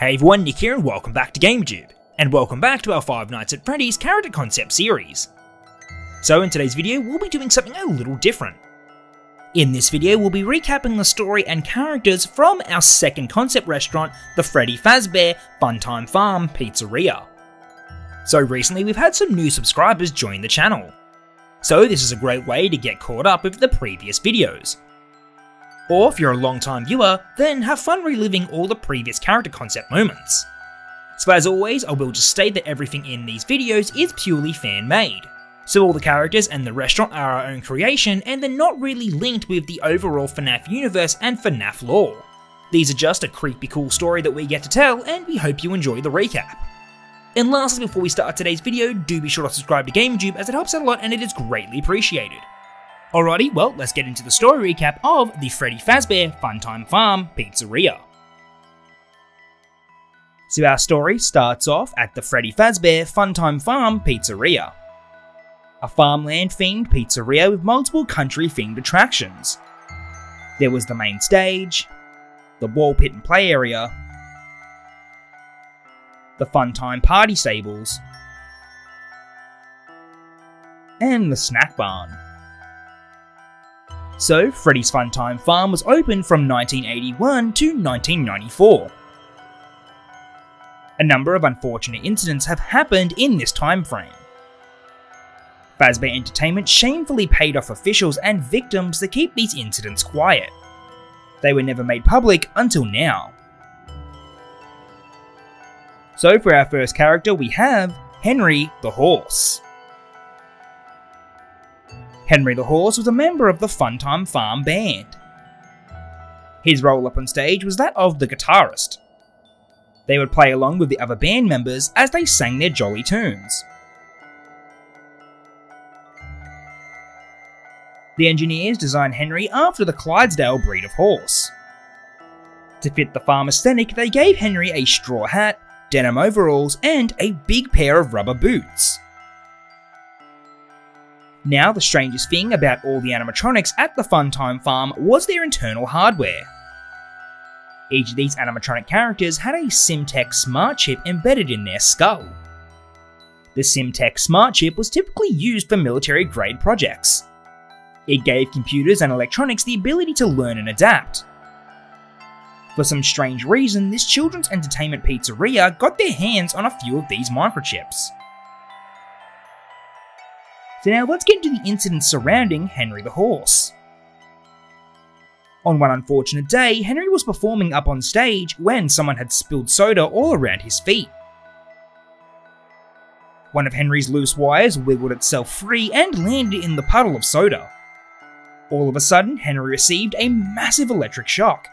Hey everyone, Nick here and welcome back to GamerJoob, and welcome back to our Five Nights at Freddy's character concept series. So in today's video, we'll be doing something a little different. In this video, we'll be recapping the story and characters from our second concept restaurant, the Freddy Fazbear Funtime Farm Pizzeria. So recently we've had some new subscribers join the channel. So this is a great way to get caught up with the previous videos. Or if you're a long time viewer, then have fun reliving all the previous character concept moments. So as always, I will just state that everything in these videos is purely fan made. So all the characters and the restaurant are our own creation and they're not really linked with the overall FNAF universe and FNAF lore. These are just a creepy cool story that we get to tell and we hope you enjoy the recap. And lastly before we start today's video, do be sure to subscribe to GamerJoob as it helps out a lot and it is greatly appreciated. Alrighty, well, let's get into the story recap of the Freddy Fazbear Funtime Farm Pizzeria. So our story starts off at the Freddy Fazbear Funtime Farm Pizzeria. A farmland themed pizzeria with multiple country themed attractions. There was the main stage, the ball pit and play area, the Funtime party stables, and the snack barn. So, Freddy's Funtime Farm was open from 1981 to 1994. A number of unfortunate incidents have happened in this time frame. Fazbear Entertainment shamefully paid off officials and victims to keep these incidents quiet. They were never made public until now. So for our first character we have Henry the Horse. Henry the Horse was a member of the Funtime Farm Band. His role up on stage was that of the guitarist. They would play along with the other band members as they sang their jolly tunes. The engineers designed Henry after the Clydesdale breed of horse. To fit the farm aesthetic, they gave Henry a straw hat, denim overalls, and a big pair of rubber boots. Now, the strangest thing about all the animatronics at the Funtime Farm was their internal hardware. Each of these animatronic characters had a Simtek smart chip embedded in their skull. The Simtek smart chip was typically used for military grade projects. It gave computers and electronics the ability to learn and adapt. For some strange reason, this children's entertainment pizzeria got their hands on a few of these microchips. So now let's get into the incidents surrounding Henry the Horse. On one unfortunate day, Henry was performing up on stage when someone had spilled soda all around his feet. One of Henry's loose wires wiggled itself free and landed in the puddle of soda. All of a sudden, Henry received a massive electric shock.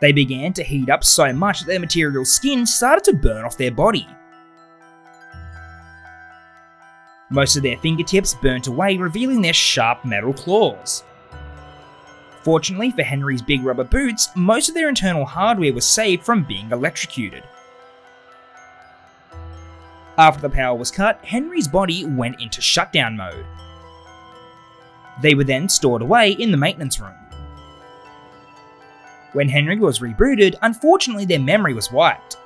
They began to heat up so much that their material skin started to burn off their body. Most of their fingertips burnt away, revealing their sharp metal claws. Fortunately for Henry's big rubber boots, most of their internal hardware was saved from being electrocuted. After the power was cut, Henry's body went into shutdown mode. They were then stored away in the maintenance room. When Henry was rebooted, unfortunately their memory was wiped.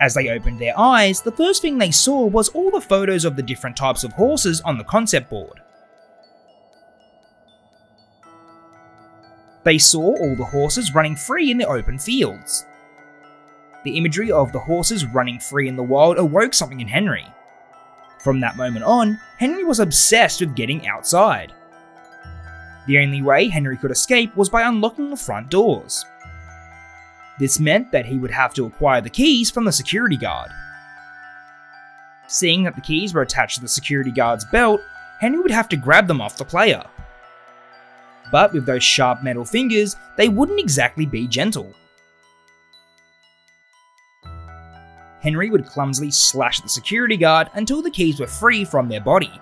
As they opened their eyes, the first thing they saw was all the photos of the different types of horses on the concept board. They saw all the horses running free in the open fields. The imagery of the horses running free in the wild awoke something in Henry. From that moment on, Henry was obsessed with getting outside. The only way Henry could escape was by unlocking the front doors. This meant that he would have to acquire the keys from the security guard. Seeing that the keys were attached to the security guard's belt, Henry would have to grab them off the player. But with those sharp metal fingers, they wouldn't exactly be gentle. Henry would clumsily slash the security guard until the keys were free from their body.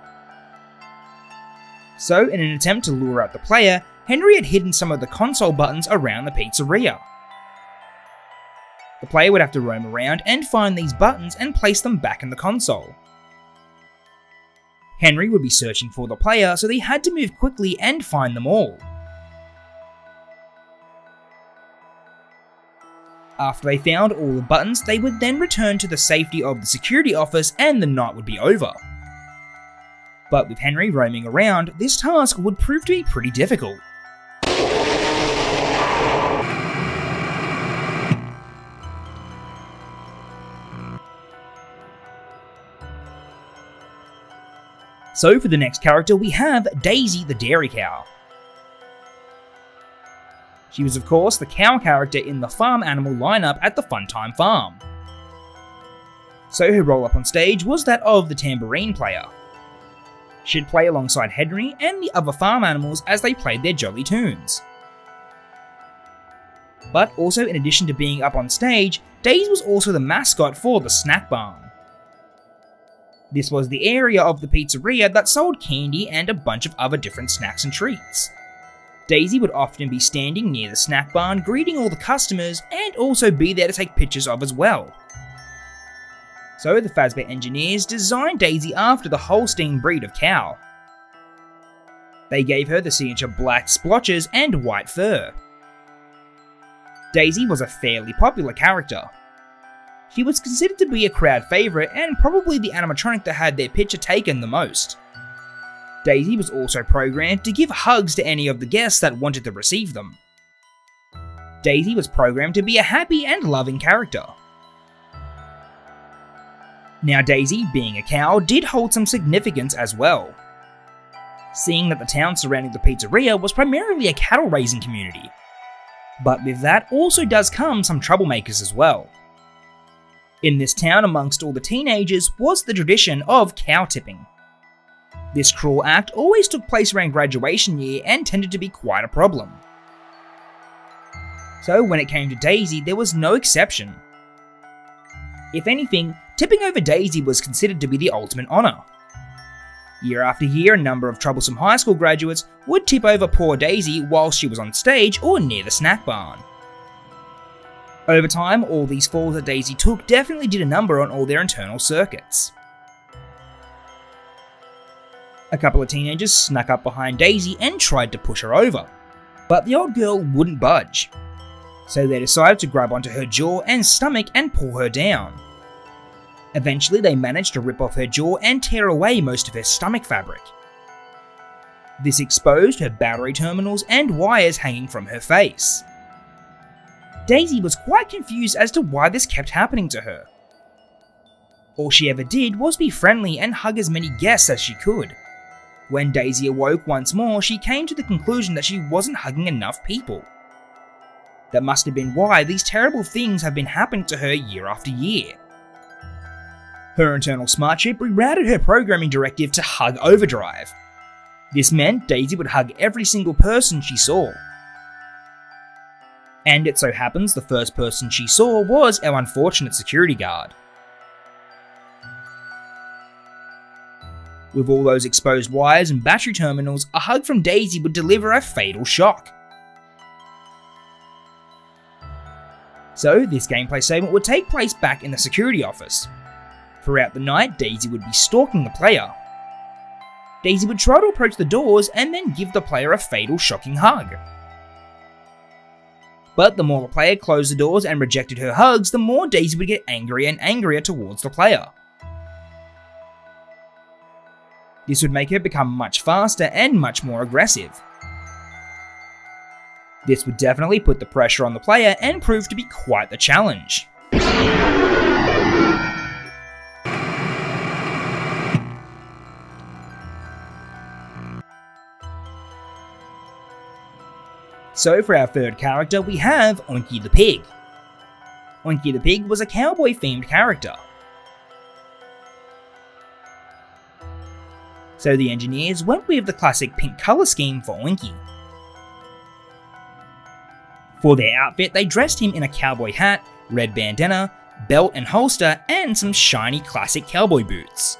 So, in an attempt to lure out the player, Henry had hidden some of the console buttons around the pizzeria. The player would have to roam around and find these buttons and place them back in the console. Henry would be searching for the player, so they had to move quickly and find them all. After they found all the buttons, they would then return to the safety of the security office and the night would be over. But with Henry roaming around, this task would prove to be pretty difficult. So for the next character we have Daisy the Dairy Cow. She was of course the cow character in the farm animal lineup at the Funtime Farm. So her role up on stage was that of the tambourine player. She'd play alongside Henry and the other farm animals as they played their jolly tunes. But also in addition to being up on stage, Daisy was also the mascot for the snack barn. This was the area of the pizzeria that sold candy and a bunch of other different snacks and treats. Daisy would often be standing near the snack barn greeting all the customers and also be there to take pictures of as well. So the Fazbear engineers designed Daisy after the Holstein breed of cow. They gave her the signature black splotches and white fur. Daisy was a fairly popular character, he was considered to be a crowd favourite and probably the animatronic that had their picture taken the most. Daisy was also programmed to give hugs to any of the guests that wanted to receive them. Daisy was programmed to be a happy and loving character. Now Daisy, being a cow, did hold some significance as well. Seeing that the town surrounding the pizzeria was primarily a cattle raising community. But with that also does come some troublemakers as well. In this town, amongst all the teenagers, was the tradition of cow tipping. This cruel act always took place around graduation year and tended to be quite a problem. So when it came to Daisy, there was no exception. If anything, tipping over Daisy was considered to be the ultimate honour. Year after year, a number of troublesome high school graduates would tip over poor Daisy while she was on stage or near the snack barn. Over time, all these falls that Daisy took definitely did a number on all their internal circuits. A couple of teenagers snuck up behind Daisy and tried to push her over, but the old girl wouldn't budge. So they decided to grab onto her jaw and stomach and pull her down. Eventually, they managed to rip off her jaw and tear away most of her stomach fabric. This exposed her battery terminals and wires hanging from her face. Daisy was quite confused as to why this kept happening to her. All she ever did was be friendly and hug as many guests as she could. When Daisy awoke once more, she came to the conclusion that she wasn't hugging enough people. That must have been why these terrible things have been happening to her year after year. Her internal smart chip rerouted her programming directive to hug overdrive. This meant Daisy would hug every single person she saw, and it so happens the first person she saw was our unfortunate security guard. With all those exposed wires and battery terminals, a hug from Daisy would deliver a fatal shock. So, this gameplay segment would take place back in the security office. Throughout the night, Daisy would be stalking the player. Daisy would try to approach the doors and then give the player a fatal shocking hug. But the more the player closed the doors and rejected her hugs, the more Daisy would get angrier and angrier towards the player. This would make her become much faster and much more aggressive. This would definitely put the pressure on the player and prove to be quite the challenge. So for our third character, we have Oinky the Pig. Oinky the Pig was a cowboy themed character. So the engineers went with the classic pink colour scheme for Oinky. For their outfit, they dressed him in a cowboy hat, red bandana, belt and holster, and some shiny classic cowboy boots.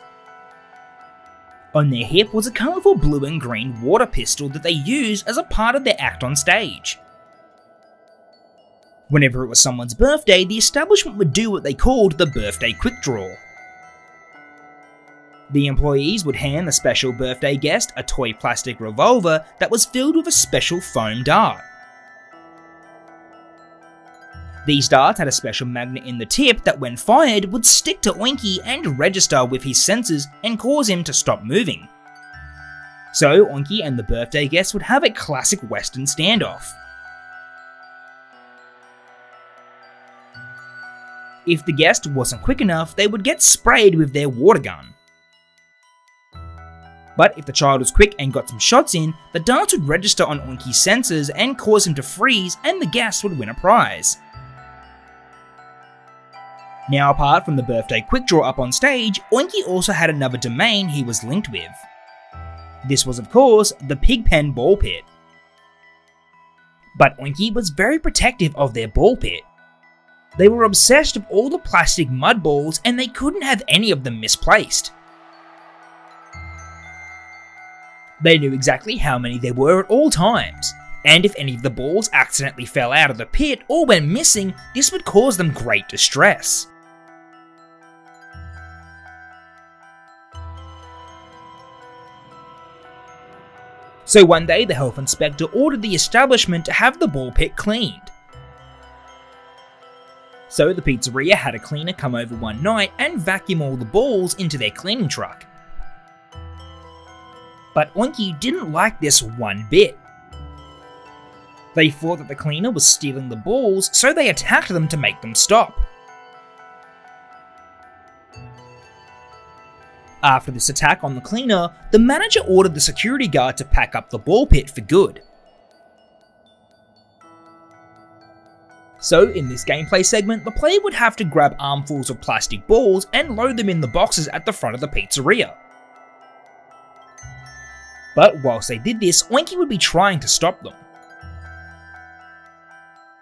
On their hip was a colourful blue and green water pistol that they used as a part of their act on stage. Whenever it was someone's birthday, the establishment would do what they called the birthday quick draw. The employees would hand the special birthday guest a toy plastic revolver that was filled with a special foam dart. These darts had a special magnet in the tip that when fired would stick to Oinky and register with his sensors and cause him to stop moving. So Oinky and the birthday guest would have a classic western standoff. If the guest wasn't quick enough, they would get sprayed with their water gun. But if the child was quick and got some shots in, the darts would register on Oinky's sensors and cause him to freeze and the guest would win a prize. Now apart from the birthday quick draw up on stage, Oinky also had another domain he was linked with. This was of course the Pigpen Ball Pit. But Oinky was very protective of their ball pit. They were obsessed with all the plastic mud balls and they couldn't have any of them misplaced. They knew exactly how many there were at all times, and if any of the balls accidentally fell out of the pit or went missing, this would cause them great distress. So one day the health inspector ordered the establishment to have the ball pit cleaned. So the pizzeria had a cleaner come over one night and vacuum all the balls into their cleaning truck. But Oinky didn't like this one bit. They thought that the cleaner was stealing the balls, so they attacked them to make them stop. After this attack on the cleaner, the manager ordered the security guard to pack up the ball pit for good. So in this gameplay segment, the player would have to grab armfuls of plastic balls and load them in the boxes at the front of the pizzeria. But whilst they did this, Oinky would be trying to stop them.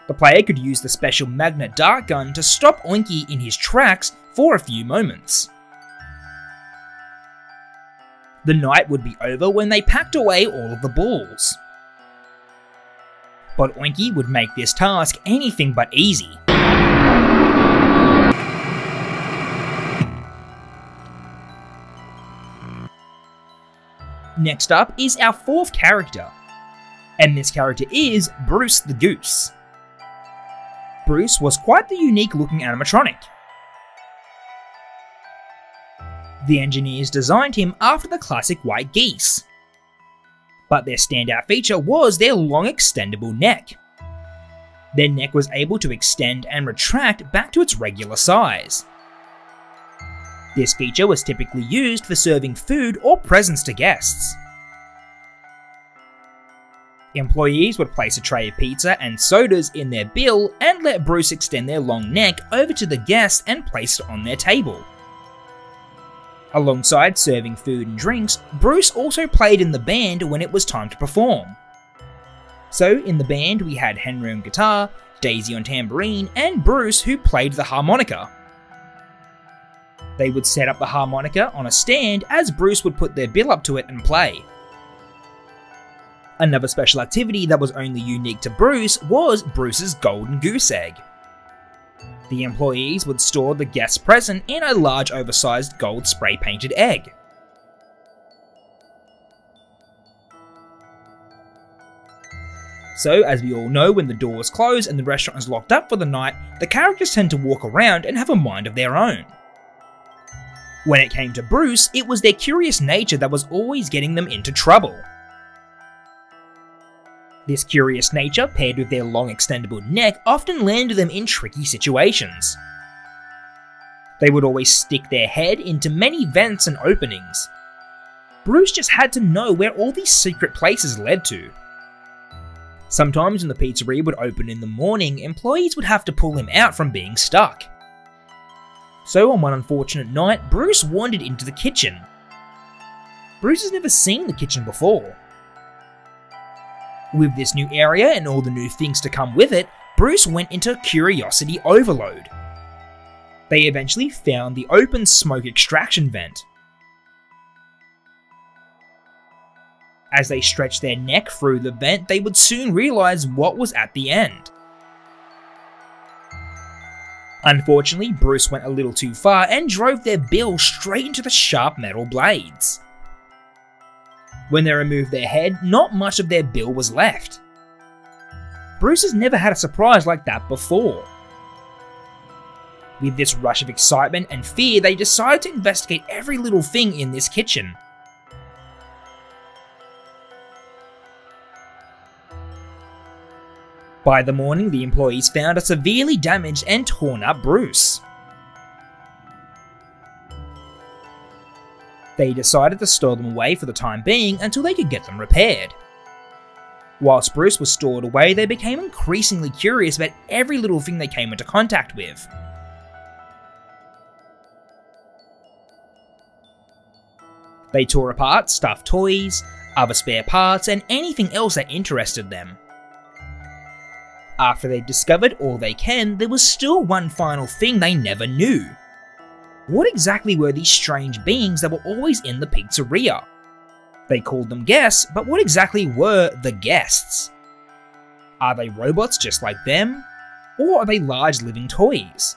The player could use the special magnet dart gun to stop Oinky in his tracks for a few moments. The night would be over when they packed away all of the balls. But Oinky would make this task anything but easy. Next up is our fourth character, and this character is Bruce the Goose. Bruce was quite the unique looking animatronic. The engineers designed him after the classic white geese. But their standout feature was their long extendable neck. Their neck was able to extend and retract back to its regular size. This feature was typically used for serving food or presents to guests. Employees would place a tray of pizza and sodas in their bill and let Bruce extend their long neck over to the guest and place it on their table. Alongside serving food and drinks, Bruce also played in the band when it was time to perform. So in the band we had Henry on guitar, Daisy on tambourine, and Bruce who played the harmonica. They would set up the harmonica on a stand as Bruce would put their bill up to it and play. Another special activity that was only unique to Bruce was Bruce's golden goose egg. The employees would store the guest's present in a large oversized gold spray painted egg. So, as we all know, when the doors close and the restaurant is locked up for the night, the characters tend to walk around and have a mind of their own. When it came to Bruce, it was their curious nature that was always getting them into trouble. This curious nature, paired with their long extendable neck, often landed them in tricky situations. They would always stick their head into many vents and openings. Bruce just had to know where all these secret places led to. Sometimes when the pizzeria would open in the morning, employees would have to pull him out from being stuck. So on one unfortunate night, Bruce wandered into the kitchen. Bruce has never seen the kitchen before. With this new area and all the new things to come with it, Bruce went into curiosity overload. They eventually found the open smoke extraction vent. As they stretched their neck through the vent, they would soon realise what was at the end. Unfortunately, Bruce went a little too far and drove their bill straight into the sharp metal blades. When they removed their head, not much of their bill was left. Bruce has never had a surprise like that before. With this rush of excitement and fear, they decided to investigate every little thing in this kitchen. By the morning, the employees found a severely damaged and torn up Bruce. They decided to store them away for the time being until they could get them repaired. Whilst Bruce was stored away, they became increasingly curious about every little thing they came into contact with. They tore apart stuffed toys, other spare parts, and anything else that interested them. After they discovered all they can, there was still one final thing they never knew. What exactly were these strange beings that were always in the pizzeria? They called them guests, but what exactly were the guests? Are they robots just like them? Or are they large living toys?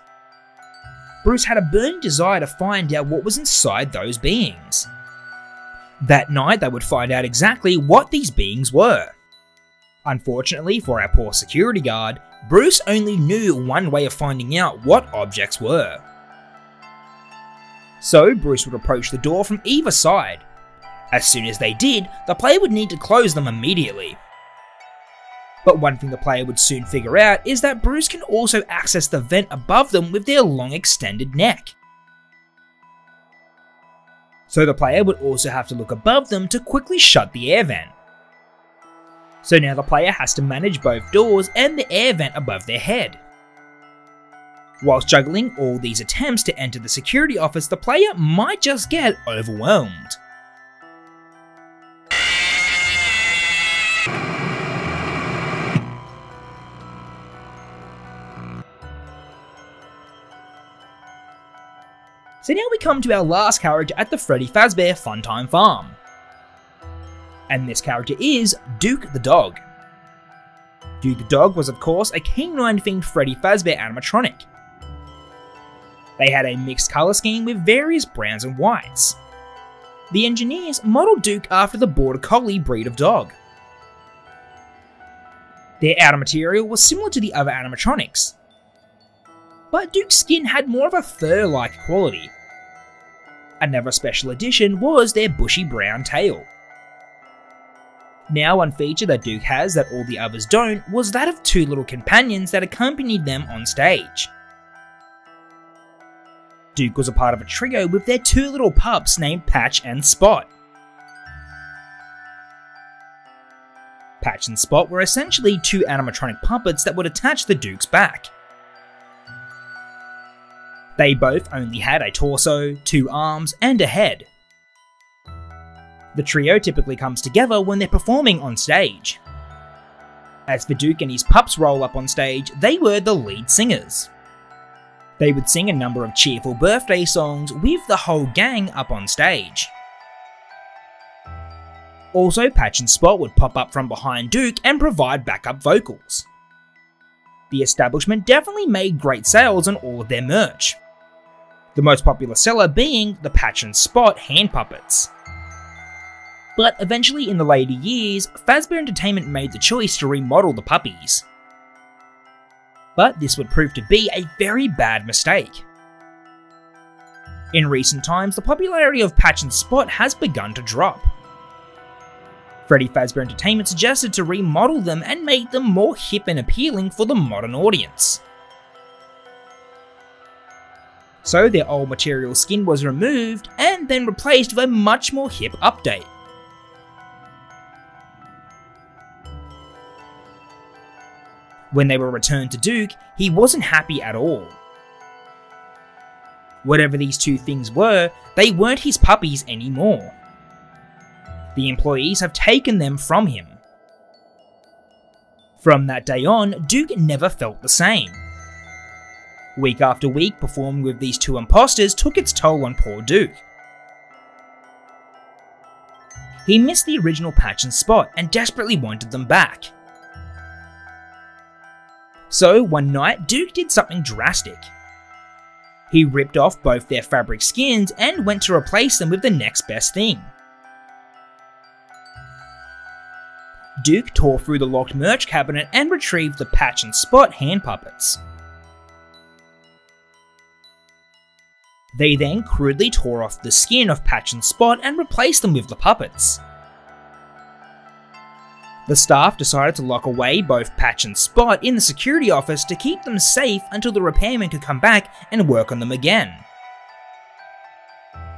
Bruce had a burning desire to find out what was inside those beings. That night, they would find out exactly what these beings were. Unfortunately for our poor security guard, Bruce only knew one way of finding out what objects were. So Bruce would approach the door from either side. As soon as they did, the player would need to close them immediately. But one thing the player would soon figure out is that Bruce can also access the vent above them with their long extended neck. So the player would also have to look above them to quickly shut the air vent. So now the player has to manage both doors and the air vent above their head. Whilst juggling all these attempts to enter the security office, the player might just get overwhelmed. So now we come to our last character at the Freddy Fazbear Funtime Farm and this character is Duke the Dog. Duke the Dog was of course a canine themed Freddy Fazbear animatronic. They had a mixed colour scheme with various browns and whites. The engineers modelled Duke after the Border Collie breed of dog. Their outer material was similar to the other animatronics, but Duke's skin had more of a fur-like quality. Another special addition was their bushy brown tail. Now one feature that Duke has that all the others don't was that of two little companions that accompanied them on stage. Duke was a part of a trio with their two little pups named Patch and Spot. Patch and Spot were essentially two animatronic puppets that would attach the Duke's back. They both only had a torso, two arms, and a head. The trio typically comes together when they're performing on stage. As for Duke and his pups roll up on stage, they were the lead singers. They would sing a number of cheerful birthday songs with the whole gang up on stage. Also, Patch and Spot would pop up from behind Duke and provide backup vocals. The establishment definitely made great sales on all of their merch. The most popular seller being the Patch and Spot hand puppets. But eventually in the later years, Fazbear Entertainment made the choice to remodel the puppies. But this would prove to be a very bad mistake. In recent times, the popularity of Patch and Spot has begun to drop. Freddy Fazbear Entertainment suggested to remodel them and make them more hip and appealing for the modern audience. So their old material skin was removed and then replaced with a much more hip update. When they were returned to Duke, he wasn't happy at all. Whatever these two things were, they weren't his puppies anymore. The employees have taken them from him. From that day on, Duke never felt the same. Week after week, performing with these two imposters took its toll on poor Duke. He missed the original patch and spot and desperately wanted them back. So one night, Duke did something drastic. He ripped off both their fabric skins and went to replace them with the next best thing. Duke tore through the locked merch cabinet and retrieved the patch and spot hand puppets. They then crudely tore off the skin of Patch and Spot and replaced them with the puppets. The staff decided to lock away both Patch and Spot in the security office to keep them safe until the repairman could come back and work on them again.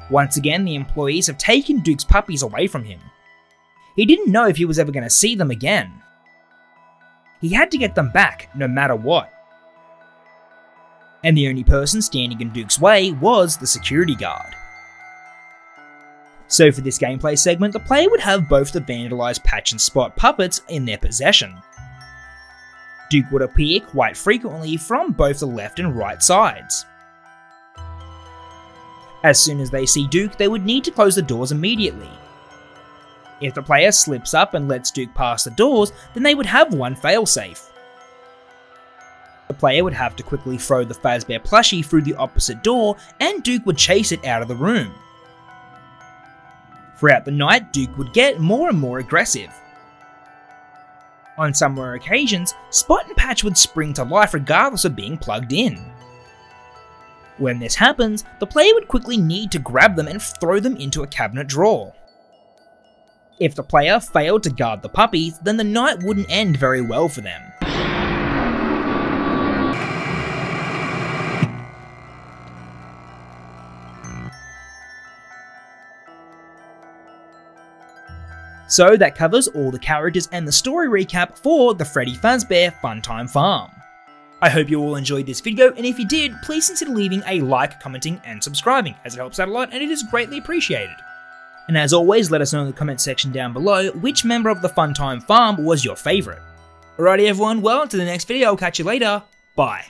Once again, the employees have taken Duke's puppies away from him. He didn't know if he was ever going to see them again. He had to get them back, no matter what. And the only person standing in Duke's way was the security guard. So for this gameplay segment, the player would have both the vandalized Patch and Spot puppets in their possession. Duke would appear quite frequently from both the left and right sides. As soon as they see Duke, they would need to close the doors immediately. If the player slips up and lets Duke pass the doors, then they would have one failsafe. The player would have to quickly throw the Fazbear plushie through the opposite door, and Duke would chase it out of the room. Throughout the night, Duke would get more and more aggressive. On some rare occasions, Spot and Patch would spring to life regardless of being plugged in. When this happens, the player would quickly need to grab them and throw them into a cabinet drawer. If the player failed to guard the puppies, then the night wouldn't end very well for them. So that covers all the characters and the story recap for the Freddy Fazbear Funtime Farm. I hope you all enjoyed this video, and if you did, please consider leaving a like, commenting, and subscribing, as it helps out a lot and it is greatly appreciated. And as always, let us know in the comment section down below which member of the Funtime Farm was your favourite. Alrighty everyone, well, to the next video, I'll catch you later, bye.